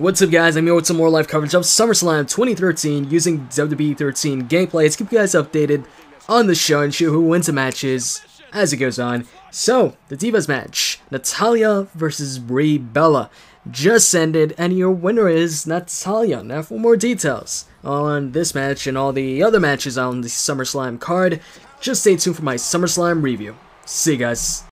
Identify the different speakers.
Speaker 1: What's up guys, I'm here with some more live coverage of SummerSlam 2013 using WWE 13 gameplay Let's keep you guys updated on the show and show who wins the matches as it goes on. So, the Divas match, Natalya versus Brie Bella, just ended and your winner is Natalya. Now for more details on this match and all the other matches on the SummerSlam card, just stay tuned for my SummerSlam review. See you guys.